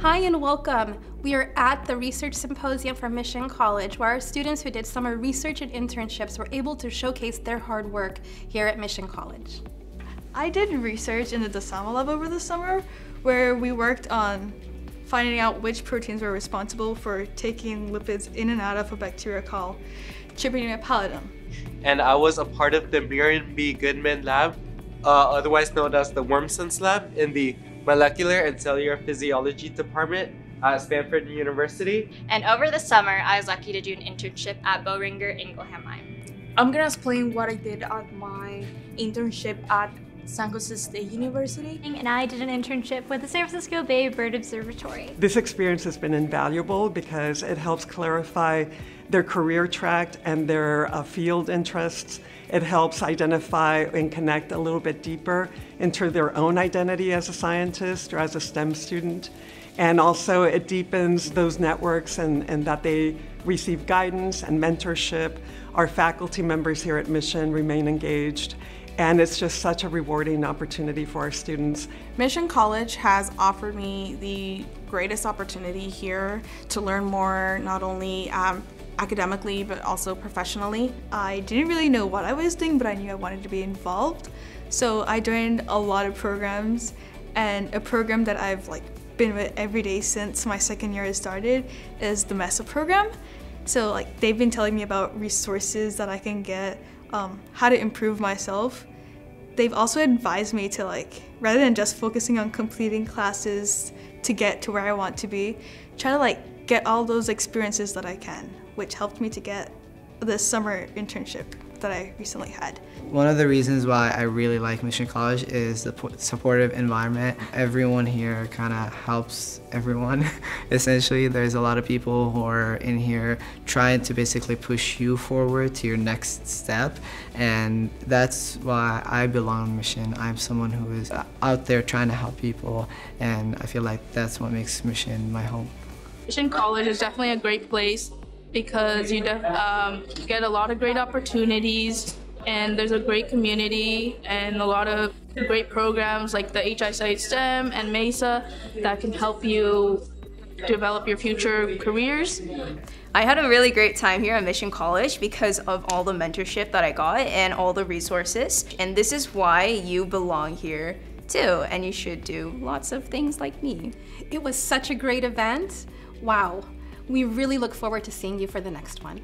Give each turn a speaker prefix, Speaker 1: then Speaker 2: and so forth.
Speaker 1: Hi and welcome. We are at the Research Symposium for Mission College where our students who did summer research and internships were able to showcase their hard work here at Mission College.
Speaker 2: I did research in the Dasama lab over the summer where we worked on finding out which proteins were responsible for taking lipids in and out of a bacteria called Treponema pallidum.
Speaker 3: And I was a part of the Miriam B. Goodman lab, uh, otherwise known as the WormSense lab in the Molecular and Cellular Physiology Department at Stanford University.
Speaker 4: And over the summer, I was lucky to do an internship at Boehringer Ingelheim.
Speaker 5: I'm gonna explain what I did at my internship at San Jose State University.
Speaker 6: And I did an internship with the San Francisco Bay Bird Observatory.
Speaker 7: This experience has been invaluable because it helps clarify their career track and their uh, field interests. It helps identify and connect a little bit deeper into their own identity as a scientist or as a STEM student. And also it deepens those networks and, and that they receive guidance and mentorship. Our faculty members here at Mission remain engaged and it's just such a rewarding opportunity for our students.
Speaker 8: Mission College has offered me the greatest opportunity here to learn more, not only um, academically but also professionally.
Speaker 2: I didn't really know what I was doing, but I knew I wanted to be involved. So I joined a lot of programs, and a program that I've like been with every day since my second year started is the MESA program. So like they've been telling me about resources that I can get um, how to improve myself. They've also advised me to like, rather than just focusing on completing classes to get to where I want to be, try to like get all those experiences that I can, which helped me to get this summer internship that I recently had.
Speaker 9: One of the reasons why I really like Mission College is the supportive environment. Everyone here kind of helps everyone. Essentially, there's a lot of people who are in here trying to basically push you forward to your next step. And that's why I belong to Mission. I'm someone who is uh, out there trying to help people. And I feel like that's what makes Mission my home.
Speaker 10: Mission College is definitely a great place because you um, get a lot of great opportunities and there's a great community and a lot of great programs like the HSI STEM and MESA that can help you develop your future careers.
Speaker 11: I had a really great time here at Mission College because of all the mentorship that I got and all the resources. And this is why you belong here too, and you should do lots of things like me.
Speaker 1: It was such a great event. Wow. We really look forward to seeing you for the next one.